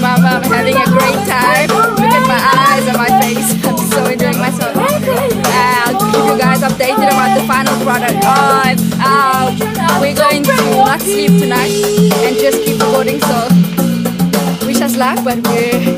Mama, I'm having a great time. Look at my eyes and my face. I'm so enjoying myself. Uh, I'll keep you guys updated about uh, we're going to not sleep tonight and just keep recording. So wish us luck, but we're,